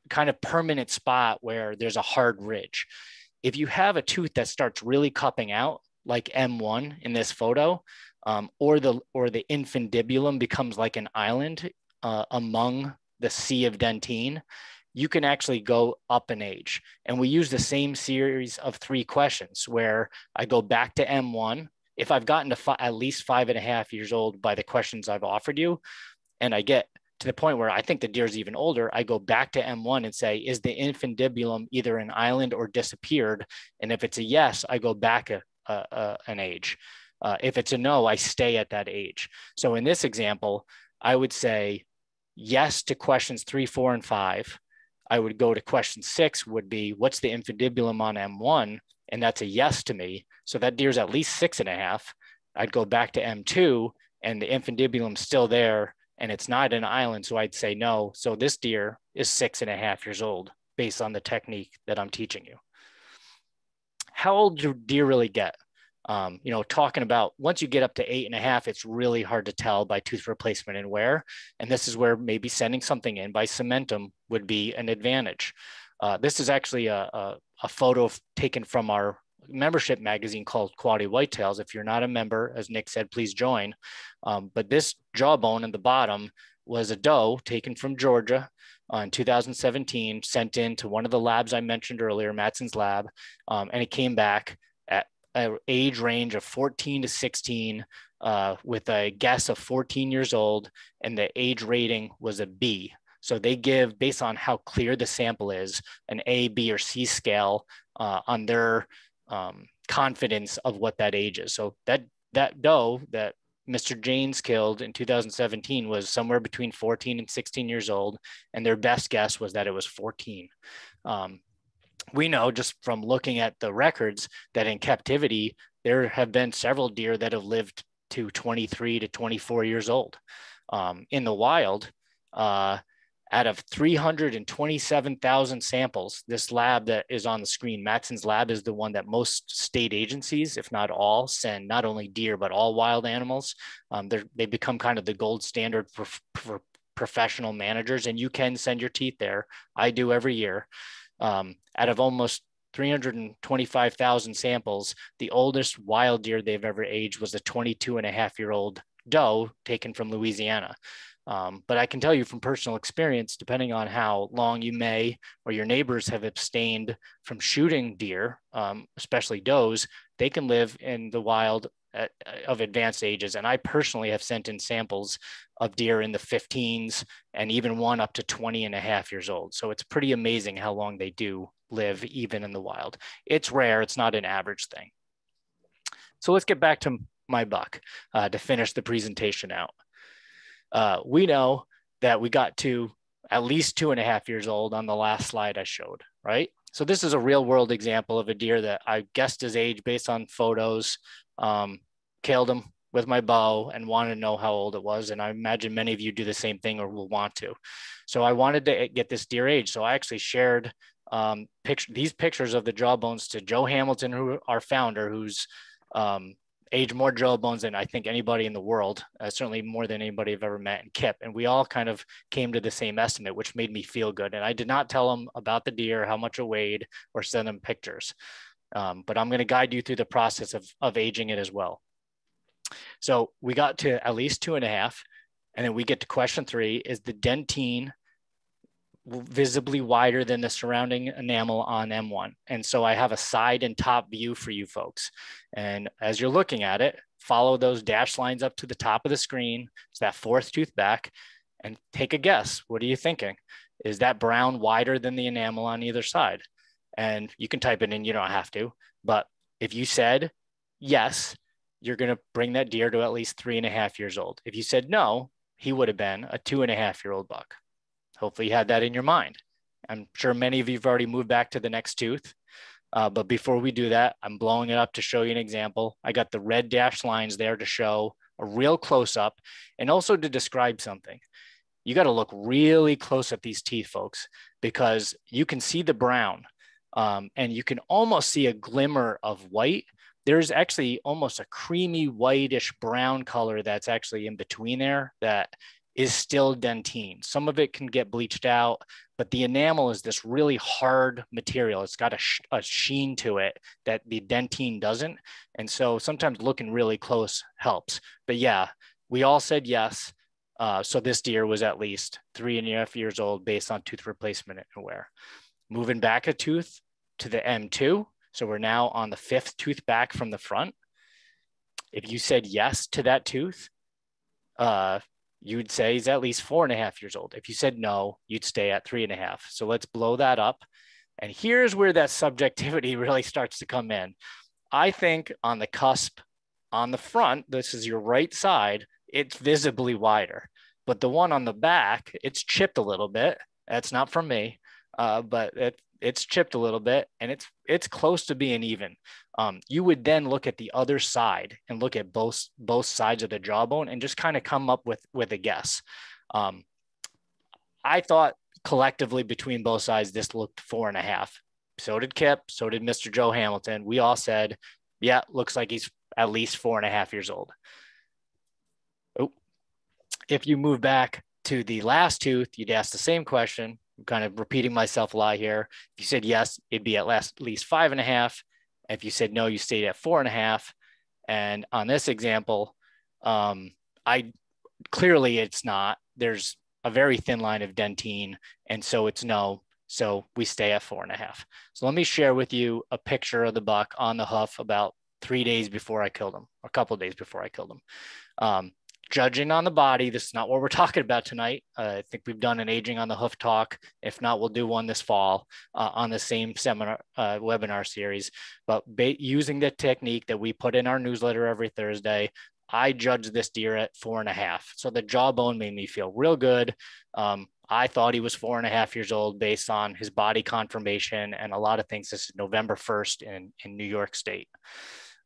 kind of permanent spot where there's a hard ridge. If you have a tooth that starts really cupping out, like M1 in this photo, um, or the or the infundibulum becomes like an island uh, among the sea of dentine, you can actually go up an age. And we use the same series of three questions where I go back to M1. If I've gotten to fi- at least five and a half years old by the questions I've offered you, and I get to the point where I think the deer's even older, I go back to M1 and say, is the infundibulum either an island or disappeared? And if it's a yes, I go back a, a, a an age. Uh, if it's a no, I stay at that age. So in this example, I would say yes to questions three, four, and five. I would go to question six would be what's the infundibulum on M1? And that's a yes to me. So that deer's at least six and a half. I'd go back to M2 and the infundibulum's still there and it's not an island. So I'd say no. So this deer is six and a half years old based on the technique that I'm teaching you. How old do deer really get? Um, you know, talking about once you get up to eight and a half, it's really hard to tell by tooth replacement and wear. And this is where maybe sending something in by cementum would be an advantage. Uh, this is actually a, a, a photo taken from our membership magazine called Quality Whitetails. If you're not a member, as Nick said, please join. Um, but this jawbone in the bottom was a doe taken from Georgia uh, in 2017, sent in to one of the labs I mentioned earlier, Matson's lab, um, and it came back age range of 14 to 16 uh, with a guess of 14 years old, and the age rating was a B. So they give, based on how clear the sample is, an A, B, or C scale uh, on their um, confidence of what that age is. So that that doe that Mr. Janes killed in 2017 was somewhere between 14 and 16 years old, and their best guess was that it was 14. Um, we know just from looking at the records that in captivity, there have been several deer that have lived to 23 to 24 years old. Um, in the wild, uh, out of 327,000 samples, this lab that is on the screen, Matson's lab is the one that most state agencies, if not all, send not only deer, but all wild animals. Um, they become kind of the gold standard for, for professional managers, and you can send your teeth there. I do every year. Um, out of almost 325,000 samples, the oldest wild deer they've ever aged was a 22 and a half year old doe taken from Louisiana. Um, but I can tell you from personal experience, depending on how long you may or your neighbors have abstained from shooting deer, um, especially does, they can live in the wild at, of advanced ages. And I personally have sent in samples of deer in the 15s and even one up to 20 and a half years old. So it's pretty amazing how long they do live even in the wild. It's rare, it's not an average thing. So let's get back to my buck uh, to finish the presentation out. Uh, we know that we got to at least two and a half years old on the last slide I showed, right? So this is a real world example of a deer that I guessed his age based on photos, um, killed him with my bow and wanted to know how old it was. And I imagine many of you do the same thing or will want to. So I wanted to get this deer age. So I actually shared um, picture, these pictures of the jawbones to Joe Hamilton, who our founder, who's um, aged more jawbones than I think anybody in the world, uh, certainly more than anybody I've ever met, and Kip. And we all kind of came to the same estimate, which made me feel good. And I did not tell them about the deer, how much it weighed, or send them pictures. Um, but I'm going to guide you through the process of, of aging it as well. So we got to at least two and a half. And then we get to question three is the dentine visibly wider than the surrounding enamel on M1. And so I have a side and top view for you folks. And as you're looking at it, follow those dash lines up to the top of the screen. It's that fourth tooth back and take a guess. What are you thinking? Is that brown wider than the enamel on either side? And you can type it in, you don't have to. But if you said yes, you're going to bring that deer to at least three and a half years old. If you said no, he would have been a two and a half year old buck. Hopefully, you had that in your mind. I'm sure many of you have already moved back to the next tooth. Uh, but before we do that, I'm blowing it up to show you an example. I got the red dashed lines there to show a real close up and also to describe something. You got to look really close at these teeth, folks, because you can see the brown um, and you can almost see a glimmer of white. There's actually almost a creamy whitish brown color that's actually in between there that is still dentine. Some of it can get bleached out, but the enamel is this really hard material. It's got a, sh a, sheen to it that the dentine doesn't. And so sometimes looking really close helps. But yeah, we all said yes. Uh, so this deer was at least three and a half years old based on tooth replacement and wear. Moving back a tooth to the M2. So we're now on the fifth tooth back from the front. If you said yes to that tooth, uh, you'd say he's at least four and a half years old. If you said no, you'd stay at three and a half. So let's blow that up. And here's where that subjectivity really starts to come in. I think on the cusp on the front, this is your right side, it's visibly wider. But the one on the back, it's chipped a little bit. That's not from me, uh, but it, it's chipped a little bit and it's it's close to being even. Um, you would then look at the other side and look at both both sides of the jawbone and just kind of come up with with a guess. Um, I thought collectively between both sides this looked four and a half. So did Kip. So did Mr. Joe Hamilton. We all said, yeah, looks like he's at least four and a half years old. Oh, if you move back to the last tooth, you'd ask the same question Kind of repeating myself a lot here. If you said yes, it'd be at last, at least five and a half. If you said no, you stayed at four and a half. And on this example, um, I clearly it's not. There's a very thin line of dentine, and so it's no. So we stay at four and a half. So let me share with you a picture of the buck on the hoof about three days before I killed him, a couple days before I killed him. Um, judging on the body. This is not what we're talking about tonight. Uh, I think we've done an aging on the hoof talk. If not, we'll do one this fall uh, on the same seminar uh, webinar series. But using the technique that we put in our newsletter every Thursday, I judged this deer at four and a half. So the jawbone made me feel real good. Um, I thought he was four and a half years old based on his body conformation and a lot of things. This is November 1st in, in New York State.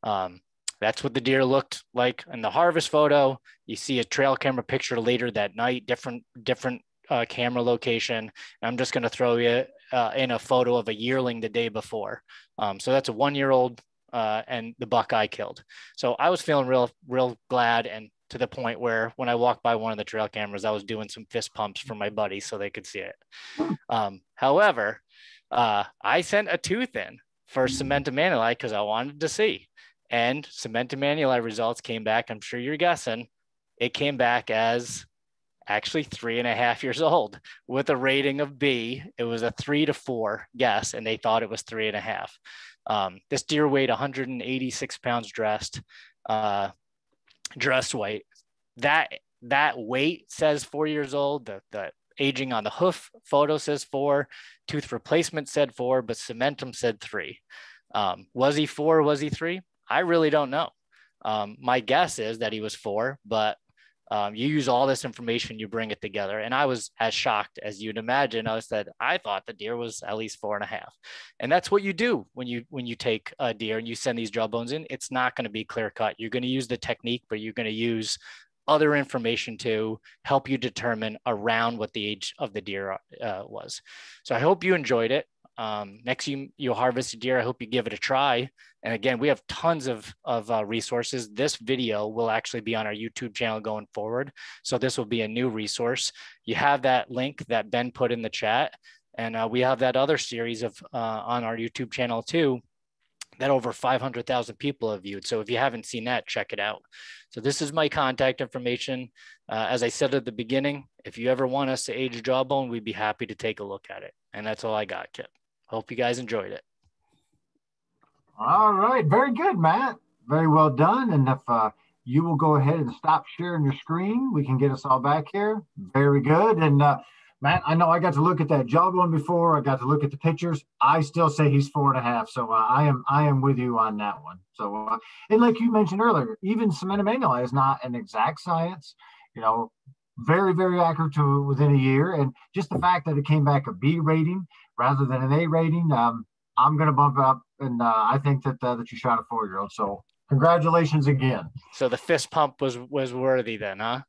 Um, that's what the deer looked like in the harvest photo. You see a trail camera picture later that night, different different uh, camera location. I'm just going to throw you uh, in a photo of a yearling the day before. Um, so that's a one year old uh, and the buck I killed. So I was feeling real real glad and to the point where when I walked by one of the trail cameras, I was doing some fist pumps for my buddy so they could see it. Um, however, uh, I sent a tooth in for cementum annuli because I wanted to see. And cementum annuli results came back. I'm sure you're guessing. It came back as actually three and a half years old with a rating of B. It was a three to four guess, and they thought it was three and a half. Um, this deer weighed 186 pounds dressed, uh, dressed weight. That that weight says four years old. The the aging on the hoof photo says four. Tooth replacement said four, but cementum said three. Um, was he four? Was he three? I really don't know. Um, my guess is that he was four, but um, you use all this information, you bring it together. And I was as shocked as you'd imagine. I said, I thought the deer was at least four and a half. And that's what you do when you when you take a deer and you send these jawbones in. It's not going to be clear cut. You're going to use the technique, but you're going to use other information to help you determine around what the age of the deer uh, was. So I hope you enjoyed it. Um, next you you harvest a deer, I hope you give it a try. And again, we have tons of, of uh, resources. This video will actually be on our YouTube channel going forward. So this will be a new resource. You have that link that Ben put in the chat. And uh, we have that other series of uh, on our YouTube channel too that over 500,000 people have viewed. So if you haven't seen that, check it out. So this is my contact information. Uh, as I said at the beginning, if you ever want us to age a jawbone, we'd be happy to take a look at it. And that's all I got, Kip. Hope you guys enjoyed it. All right, very good, Matt. Very well done. And if uh, you will go ahead and stop sharing your screen, we can get us all back here. Very good. And uh, Matt, I know I got to look at that jawbone before. I got to look at the pictures. I still say he's four and a half. So uh, I am I am with you on that one. So uh, and like you mentioned earlier, even cementum annuli is not an exact science. You know, very very accurate to within a year, and just the fact that it came back a B rating rather than an A rating, um, I'm going to bump up, and uh, I think that uh, that you shot a four year old. So congratulations again. So the fist pump was was worthy then, huh?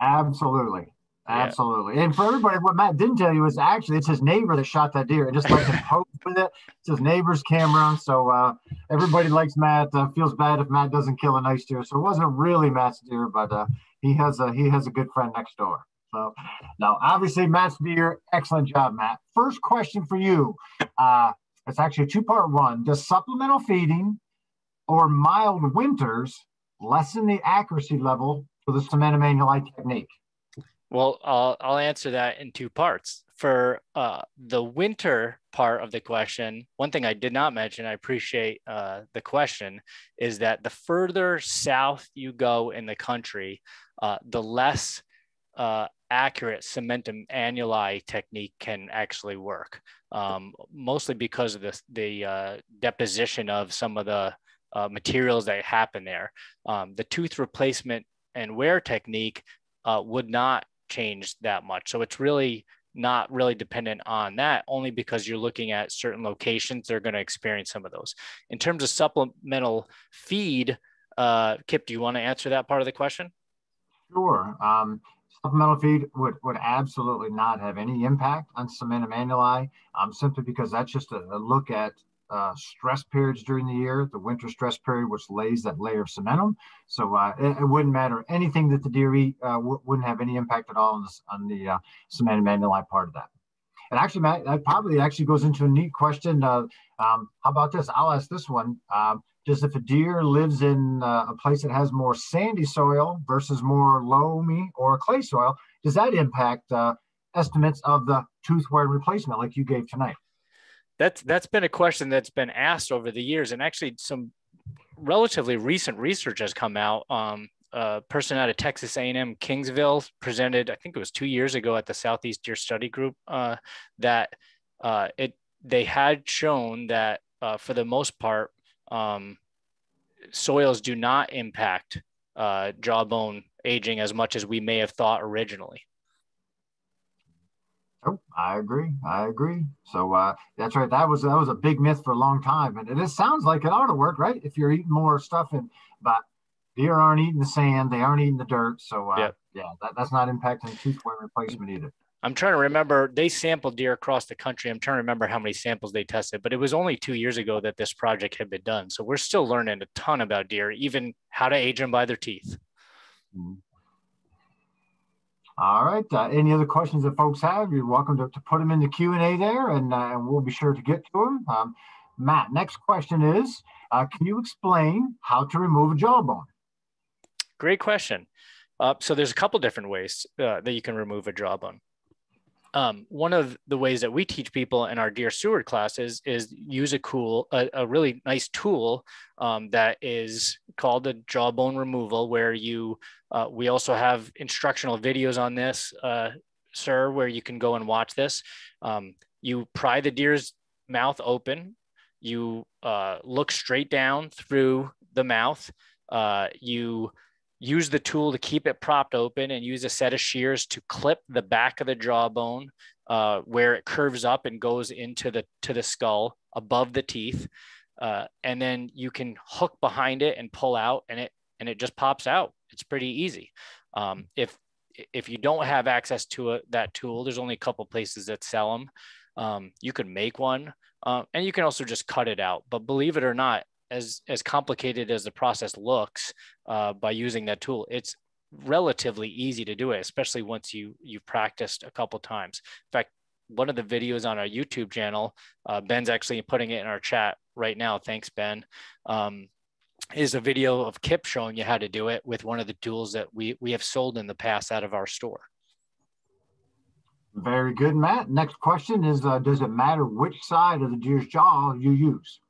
Absolutely. Absolutely. Yeah. And for everybody, what Matt didn't tell you is actually it's his neighbor that shot that deer and just like to poke with it. It's his neighbor's camera. So uh, everybody likes Matt. Uh, feels bad if Matt doesn't kill a nice deer. So it wasn't really Matt's deer, but uh, he has a he has a good friend next door. So now obviously Matt's deer, excellent job, Matt. First question for you. Uh, it's actually a two-part one. Does supplemental feeding or mild winters lessen the accuracy level for the cementum annuli technique? Well, I'll, I'll answer that in two parts. For uh, the winter part of the question, one thing I did not mention, I appreciate uh, the question, is that the further south you go in the country, uh, the less uh, accurate cementum annuli technique can actually work, um, mostly because of the, the uh, deposition of some of the uh, materials that happen there. Um, the tooth replacement and wear technique uh, would not change that much. So it's really not really dependent on that only because you're looking at certain locations they're going to experience some of those in terms of supplemental feed uh, kip do you want to answer that part of the question sure um, supplemental feed would, would absolutely not have any impact on cementum annuli um, simply because that's just a, a look at uh, stress periods during the year, the winter stress period, which lays that layer of cementum. So uh, it, it, wouldn't matter. Anything that the deer eat uh, wouldn't have any impact at all on, this, on the uh, cementum annuli part of that. And actually, Matt, that probably actually goes into a neat question. Uh, um, how about this? I'll ask this one. Um, if a deer lives in uh, a place that has more sandy soil versus more loamy or clay soil, does that impact uh, estimates of the tooth wear replacement like you gave tonight? that's that's been a question that's been asked over the years, and actually some relatively recent research has come out. Um, a person out of Texas A&M Kingsville presented, I think it was two years ago at the Southeast Deer Study Group, uh, that uh, it they had shown that uh, for the most part, um, soils do not impact uh, jawbone aging as much as we may have thought originally. Oh, I agree. I agree. So uh, that's right. That was that was a big myth for a long time, and it sounds like it ought to work, right? If you're eating more stuff, and but deer aren't eating the sand, they aren't eating the dirt, so uh, yep. yeah, that, that's not impacting tooth wear replacement either. I'm trying to remember. They sampled deer across the country. I'm trying to remember how many samples they tested, but it was only two years ago that this project had been done. So we're still learning a ton about deer, even how to age them by their teeth. Mm-hmm. All right. Uh, any other questions that folks have, you're welcome to, to put them in the Q&A there, and, uh, we'll be sure to get to them. Um, Matt, next question is, uh, can you explain how to remove a jawbone? Great question. Uh, so there's a couple different ways uh, that you can remove a jawbone um, one of the ways that we teach people in our Deer Steward classes is use a cool, a, a really nice tool um, that is called a jawbone removal, where you, uh, we also have instructional videos on this, uh, sir, where you can go and watch this. Um, you pry the deer's mouth open, you uh, look straight down through the mouth, uh, you use the tool to keep it propped open and use a set of shears to clip the back of the jawbone uh, where it curves up and goes into the to the skull above the teeth. Uh, and then you can hook behind it and pull out and it and it just pops out. It's pretty easy. Um, if if you don't have access to a, that tool there's only a couple places that sell them um, you can make one uh, and you can also just cut it out. But believe it or not as as complicated as the process looks uh, by using that tool, it's relatively easy to do it, especially once you you've practiced a couple times. In fact, one of the videos on our YouTube channel, uh, Ben's actually putting it in our chat right now. Thanks, Ben. Um, is a video of Kip showing you how to do it with one of the tools that we, we have sold in the past out of our store. Very good, Matt. Next question is, uh, does it matter which side of the deer's jaw you use?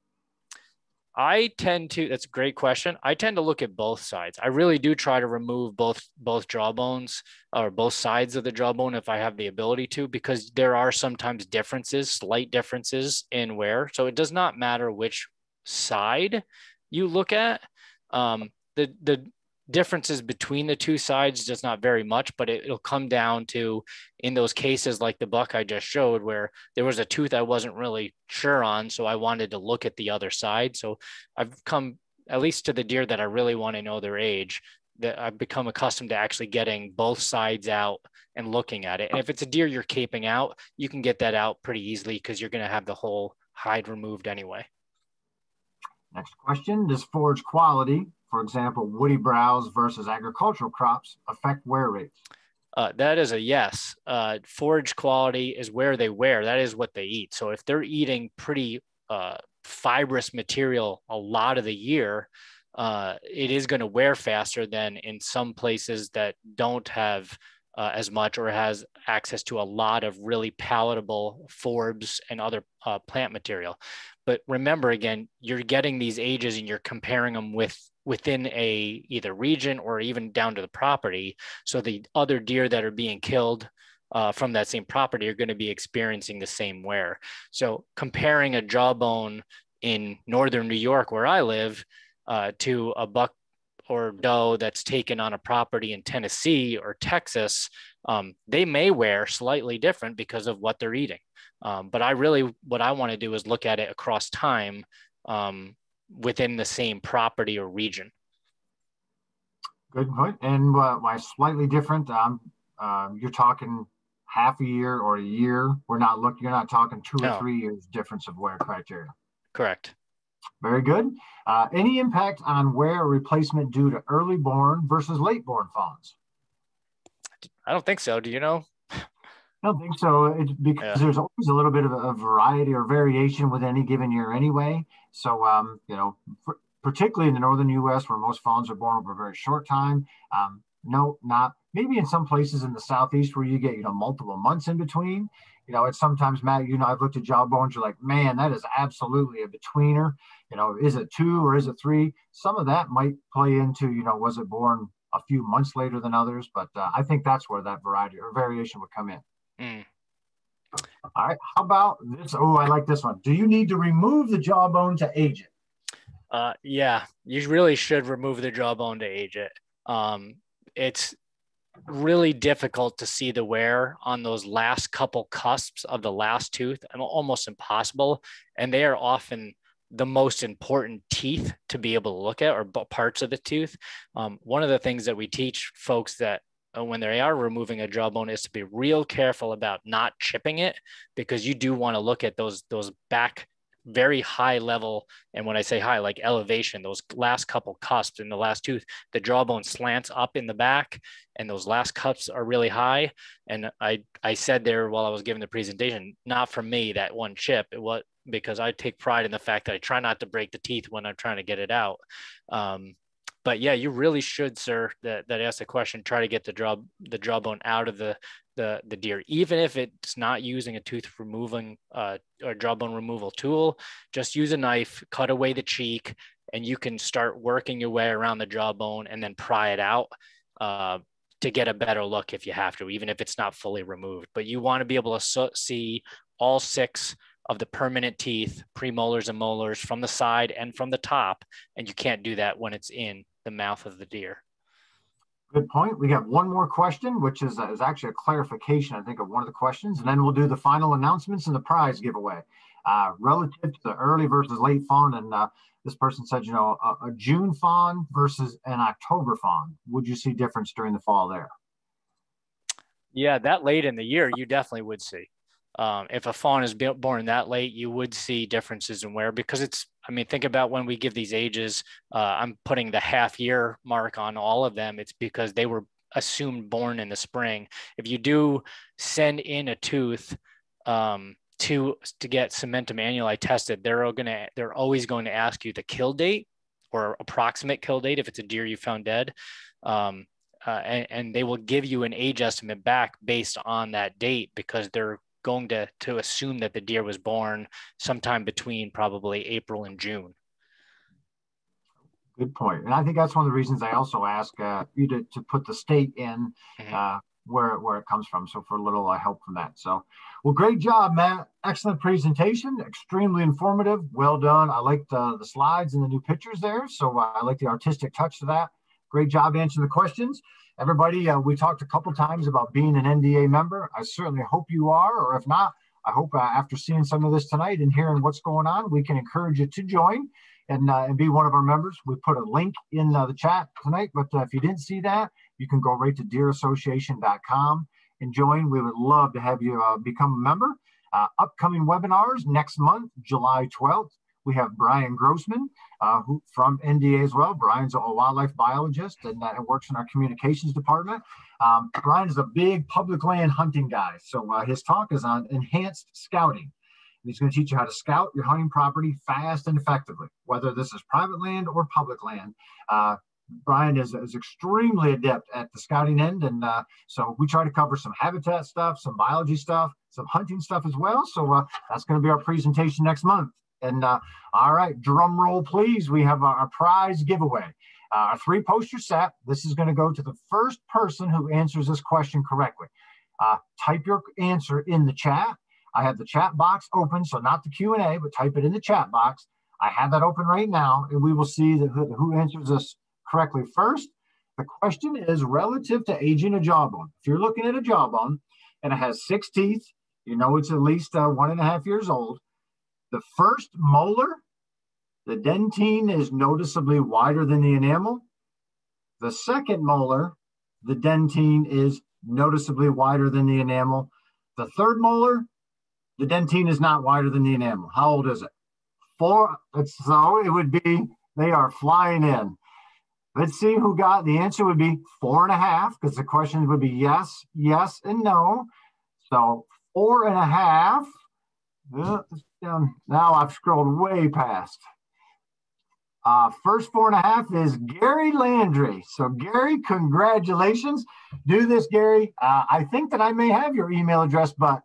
I tend to. That's a great question. I tend to look at both sides. I really do try to remove both both jawbones or both sides of the jawbone if I have the ability to, because there are sometimes differences, slight differences in wear. So it does not matter which side you look at. Um, the the differences between the two sides does not vary much, but it, will come down to in those cases like the buck I just showed, where there was a tooth I wasn't really sure on. So I wanted to look at the other side. So I've come at least to the deer that I really want to know their age, that I've become accustomed to actually getting both sides out and looking at it. And if it's a deer you're caping out, you can get that out pretty easily because you're going to have the whole hide removed anyway. Next question, does forage quality for example, woody browse versus agricultural crops affect wear rates? Uh, that is a yes. Uh, forage quality is where they wear. That is what they eat. So if they're eating pretty uh, fibrous material a lot of the year, uh, it is going to wear faster than in some places that don't have uh, as much or has access to a lot of really palatable forbs and other uh, plant material. But remember, again, you're getting these ages and you're comparing them with within a either region or even down to the property. So the other deer that are being killed uh, from that same property are going to be experiencing the same wear. So comparing a jawbone in northern New York, where I live, uh, to a buck or doe that's taken on a property in Tennessee or Texas, um, they may wear slightly different because of what they're eating. Um, but I really, what I want to do is look at it across time um, within the same property or region. Good point. And uh, why slightly different? Um, um, you're talking half a year or a year. We're not looking. You're not talking two no. or three years difference of wear criteria. Correct. Very good. Uh, any impact on wear replacement due to early born versus late born fawns? I don't think so. Do you know? I don't think so. It's because yeah. there's always a little bit of a variety or variation with any given year anyway. So, um, you know, for, particularly in the northern U.S., where most fawns are born over a very short time. Um, no, not maybe in some places in the southeast where you get you know multiple months in between. You know, it's sometimes Matt. You know, I've looked at jawbones. You're like, man, that is absolutely a betweener. You know, is it two or is it three? Some of that might play into you know, was it born a few months later than others? But uh, I think that's where that variety or variation would come in. Mm. All right. How about this? Oh, I like this one. Do you need to remove the jawbone to age it? Uh, yeah, you really should remove the jawbone to age it. Um, it's really difficult to see the wear on those last couple cusps of the last tooth, and almost impossible. And they are often the most important teeth to be able to look at or parts of the tooth. Um, one of the things that we teach folks that when they are removing a jawbone is to be real careful about not chipping it because you do want to look at those those back very high level and when i say high like elevation those last couple cusps in the last tooth the jawbone slants up in the back and those last cups are really high. And i i said there while i was giving the presentation not for me that one chip it was because i take pride in the fact that i try not to break the teeth when i'm trying to get it out. Um, but yeah, you really should, sir, that, that asked the question, try to get the jaw the jawbone out of the the the deer, even if it's not using a tooth removing uh, or jawbone removal tool. Just use a knife, cut away the cheek, and you can start working your way around the jawbone and then pry it out. Uh, to get a better look if you have to, even if it's not fully removed. But you want to be able to see all six of the permanent teeth, premolars and molars from the side and from the top. And you can't do that when it's in the mouth of the deer. Good point. We got one more question, which is, uh, is actually a clarification, I think, of one of the questions, and then we'll do the final announcements and the prize giveaway. Uh, relative to the early versus late fawn, and uh, this person said, you know, a, a, June fawn versus an October fawn. Would you see difference during the fall there? Yeah, that late in the year, you definitely would see. Um, if a fawn is born that late, you would see differences in wear because it's, I mean, think about when we give these ages, uh, I'm putting the half year mark on all of them. It's because they were assumed born in the spring. If you do send in a tooth um, to to get cementum annuli tested, they're gonna they're always going to ask you the kill date or approximate kill date if it's a deer you found dead. Um, uh, and, and, they will give you an age estimate back based on that date because they're going to to assume that the deer was born sometime between probably April and June. Good point. And I think that's one of the reasons I also ask uh, you to, to put the state in mm-hmm. uh, where, where it comes from. So for a little uh, help from that. So, well, great job, Matt. Excellent presentation. Extremely informative. Well done. I like uh, the slides and the new pictures there. So uh, I like the artistic touch to that. Great job answering the questions. Everybody, uh, we talked a couple times about being an NDA member. I certainly hope you are, or if not, I hope uh, after seeing some of this tonight and hearing what's going on, we can encourage you to join and, uh, and be one of our members. We put a link in uh, the chat tonight, but uh, if you didn't see that, you can go right to deerassociation.com and join. We would love to have you uh, become a member. Upcoming webinars next month, July 12th. We have Brian Grossman uh, who, from NDA as well. Brian's a wildlife biologist and works in our communications department. Um, Brian is a big public land hunting guy. So his talk is on enhanced scouting. He's going to teach you how to scout your hunting property fast and effectively, whether this is private land or public land. Uh, Brian is, is extremely adept at the scouting end. And uh, so we try to cover some habitat stuff, some biology stuff, some hunting stuff as well. So uh, that's going to be our presentation next month. And uh, all right, drum roll, please. We have our, our prize giveaway. Uh, a three poster set. This is going to go to the first person who answers this question correctly. Uh, type your answer in the chat. I have the chat box open, so not the Q&A, but type it in the chat box. I have that open right now, and we will see the, who answers this correctly first. The question is relative to aging a jawbone. If you're looking at a jawbone and it has six teeth, you know it's at least uh, one and a half years old. The first molar, the dentine is noticeably wider than the enamel. The second molar, the dentine is noticeably wider than the enamel. The third molar, the dentine is not wider than the enamel. How old is it? Four. So it would be, they are flying in. Let's see who got the answer would be four and a half because the question would be yes, yes, and no. So four and a half. Uh, Uh, now I've scrolled way past. Uh, first four and a half is Gary Landry. So Gary, congratulations. Do this, Gary. Uh, I think that I may have your email address, but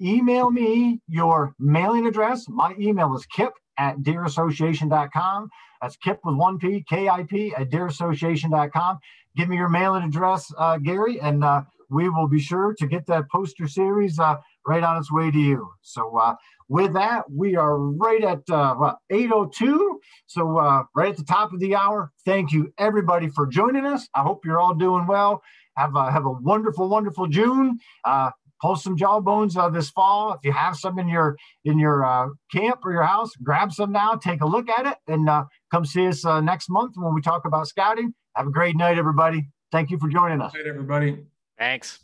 email me your mailing address. My email is kip at deerassociation.com. That's kip with one P, K-I-P at deerassociation.com. Give me your mailing address, uh, Gary, and uh, we will be sure to get that poster series uh, right on its way to you. So uh, with that, we are right at uh, what, 8.02. So uh, right at the top of the hour. Thank you, everybody, for joining us. I hope you're all doing well. Have a, have a wonderful, wonderful June. Uh, pull some jawbones uh, this fall. If you have some in your in your uh, camp or your house, grab some now, take a look at it, and uh, come see us uh, next month when we talk about scouting. Have a great night, everybody. Thank you for joining us. Good night, everybody. Thanks.